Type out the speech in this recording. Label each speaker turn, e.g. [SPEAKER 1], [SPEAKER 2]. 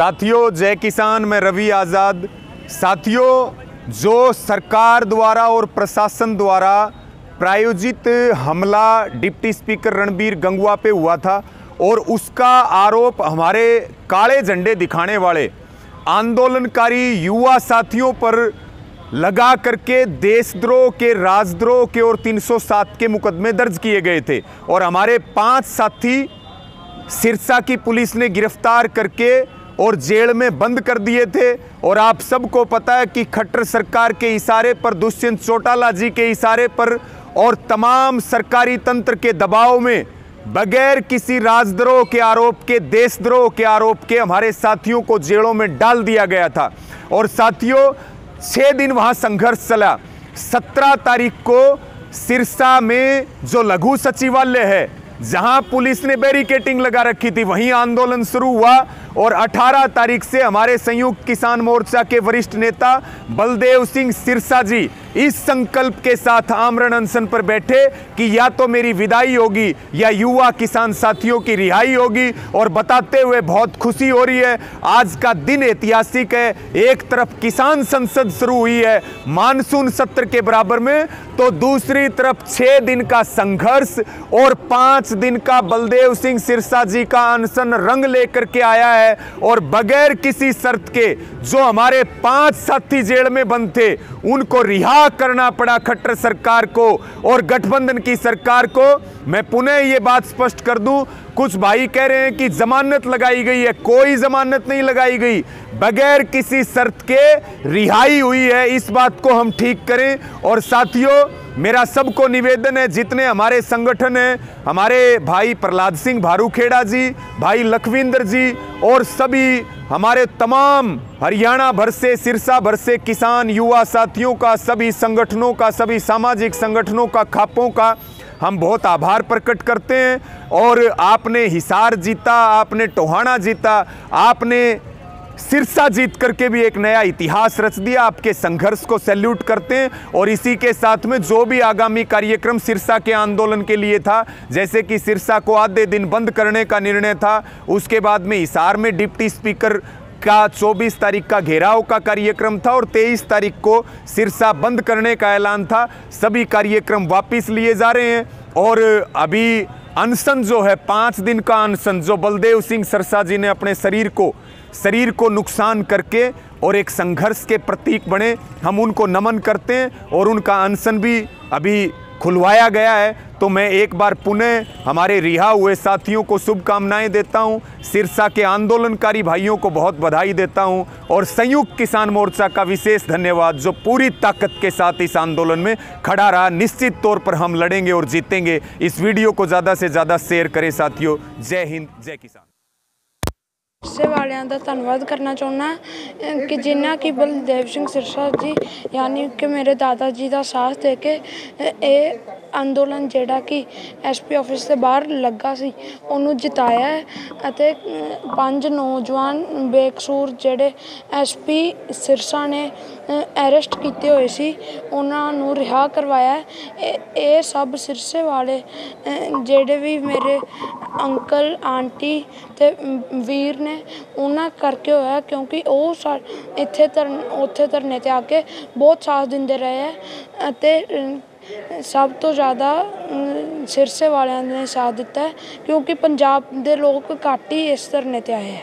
[SPEAKER 1] साथियों, जय किसान, मैं रवि आज़ाद। साथियों, जो सरकार द्वारा और प्रशासन द्वारा प्रायोजित हमला डिप्टी स्पीकर रणबीर गंगवा पे हुआ था और उसका आरोप हमारे काले झंडे दिखाने वाले आंदोलनकारी युवा साथियों पर लगा करके देशद्रोह के, राजद्रोह के और 307 के मुकदमे दर्ज किए गए थे और हमारे पाँच साथी सिरसा की पुलिस ने गिरफ़्तार करके और जेल में बंद कर दिए थे। और आप सबको पता है कि खट्टर सरकार के इशारे पर, दुष्यंत चौटाला जी के इशारे पर और तमाम सरकारी तंत्र के दबाव में, बगैर किसी राजद्रोह के आरोप के, देशद्रोह के आरोप के हमारे साथियों को जेलों में डाल दिया गया था। और साथियों छः दिन वहाँ संघर्ष चला। सत्रह तारीख को सिरसा में जो लघु सचिवालय है जहाँ पुलिस ने बैरिकेटिंग लगा रखी थी, वहीं आंदोलन शुरू हुआ और 18 तारीख से हमारे संयुक्त किसान मोर्चा के वरिष्ठ नेता बलदेव सिंह सिरसा जी इस संकल्प के साथ आमरण अनशन पर बैठे कि या तो मेरी विदाई होगी या युवा किसान साथियों की रिहाई होगी। और बताते हुए बहुत खुशी हो रही है, आज का दिन ऐतिहासिक है। एक तरफ़ किसान संसद शुरू हुई है मानसून सत्र के बराबर में तो दूसरी तरफ़ छह दिन का संघर्ष और पाँच दिन का बलदेव सिंह सिरसा जी का अनशन रंग लेकर के आया है। और बगैर किसी शर्त के, जो हमारे पाँच साथी जेल में बंद थे, उनको रिहा करना पड़ा खट्टर सरकार को और गठबंधन की सरकार को। मैं पुनः ये बात स्पष्ट कर दूँ। कुछ भाई कह रहे हैं कि जमानत लगाई गई है, कोई जमानत नहीं लगाई गई। बगैर किसी शर्त के रिहाई हुई है, इस बात को हम ठीक करें। और साथियों, मेरा सबको निवेदन है, जितने हमारे संगठन हैं, हमारे भाई प्रहलाद सिंह भारूखेड़ा जी, भाई लखविंदर जी, और सभी हमारे तमाम हरियाणा भर से, सिरसा भर से किसान, युवा साथियों का, सभी संगठनों का, सभी सामाजिक संगठनों का, खापों का, हम बहुत आभार प्रकट करते हैं। और आपने हिसार जीता, आपने टोहाना जीता, आपने सिरसा जीत करके भी एक नया इतिहास रच दिया। आपके संघर्ष को सैल्यूट करते हैं और इसी के साथ में जो भी आगामी कार्यक्रम सिरसा के आंदोलन के लिए था, जैसे कि सिरसा को आधे दिन बंद करने का निर्णय था, उसके बाद में हिसार में डिप्टी स्पीकर का 24 तारीख का घेराव का कार्यक्रम था और 23 तारीख को सिरसा बंद करने का ऐलान था। सभी कार्यक्रम वापस लिए जा रहे हैं और अभी अनशन जो है, पाँच दिन का अनशन, जो बलदेव सिंह सरसा जी ने अपने शरीर को शरीर को नुकसान करके और एक संघर्ष के प्रतीक बने, हम उनको नमन करते हैं और उनका अनशन भी अभी खुलवाया गया है। तो मैं एक बार पुनः हमारे रिहा हुए साथियों को शुभकामनाएँ देता हूँ, सिरसा के आंदोलनकारी भाइयों को बहुत बधाई देता हूँ और संयुक्त किसान मोर्चा का विशेष धन्यवाद जो पूरी ताकत के साथ इस आंदोलन में खड़ा रहा। निश्चित तौर पर हम लड़ेंगे और जीतेंगे। इस वीडियो को ज़्यादा से ज़्यादा शेयर करें साथियों। जय हिंद, जय किसान।
[SPEAKER 2] ਸੇ ਵਾਲਿਆਂ ਦਾ ਧੰਨਵਾਦ ਕਰਨਾ ਚਾਹੁੰਦਾ ਕਿ ਜਿਨ੍ਹਾਂ ਕਿ ਬਲਦੇਵ ਸਿੰਘ ਸਿਰਸਾ ਜੀ, ਯਾਨੀ ਕਿ ਮੇਰੇ ਦਾਦਾ ਜੀ ਦਾ ਸਾਥ ਦੇ ਕੇ ਇਹ ਅੰਦੋਲਨ ਜਿਹੜਾ ਕਿ ਐਸਪੀ ਆਫਿਸ ਦੇ ਬਾਹਰ ਲੱਗਾ ਸੀ, ਉਹਨੂੰ ਜਿਤਾਇਆ ਅਤੇ ਪੰਜ ਨੌਜਵਾਨ ਬੇਕਸੂਰ ਜਿਹੜੇ ਐਸਪੀ ਸਿਰਸਾ ਨੇ ਅਰੈਸਟ ਕੀਤੇ ਹੋਏ ਸੀ, ਉਹਨਾਂ ਨੂੰ ਰਿਹਾ ਕਰਵਾਇਆ ਇਹ ਇਹ ਸਭ ਸਿਰਸੇ ਵਾਲੇ ਜਿਹੜੇ ਵੀ ਮੇਰੇ ਅੰਕਲ, ਆਂਟੀ ਤੇ ਵੀਰ ਨੇ, ਉਹਨਾਂ ਕਰਕੇ ਹੋਇਆ ਕਿਉਂਕਿ ਉਹ ਸਾ- ਇੱਥੇ ਧਰਨ ਉੱਥੇ ਧਰਨੇ ਤੇ ਆ ਕੇ ਬਹੁਤ ਸਾਥ ਦਿੰਦੇ ਰਹੇ ਹੈ ਅਤੇ ਸਭ ਤੋਂ ਜ਼ਿਆਦਾ ਸਿਰਸੇ ਵਾਲਿਆਂ ਨੇ ਸਾਥ ਦਿੱਤਾ ਕਿਉਂਕਿ ਪੰਜਾਬ ਦੇ ਲੋਕ ਘੱਟ ਹੀ ਇਸ ਧਰਨੇ ਤੇ ਆਏ ਹੈ।